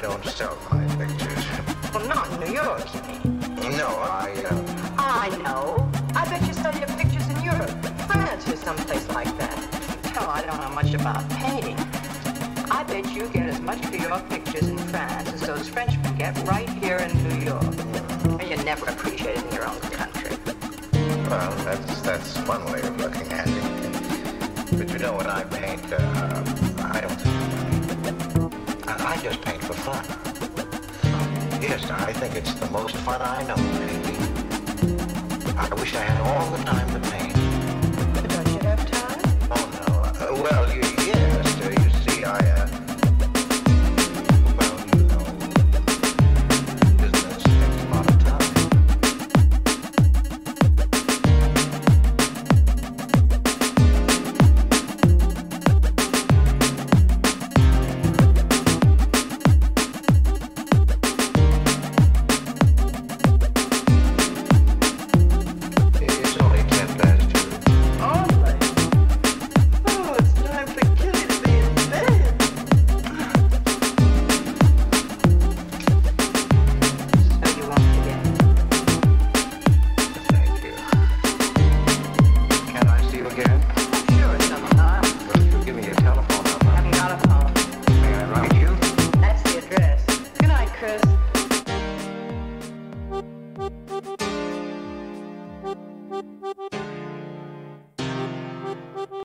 don't sell my pictures. Well, not in New York, you mean? No, I, uh, I know. I bet you sell your pictures in Europe, France, or someplace like that. Oh, I don't know much about painting. I bet you get as much for your pictures in France as those Frenchmen get right here in New York. And you never appreciate it in your own country. well, that's, that's one way of looking at it. But you know, when I paint, uh, I I, I just paint for fun. Yes, I think it's the most fun I know, painting. I wish I had all the time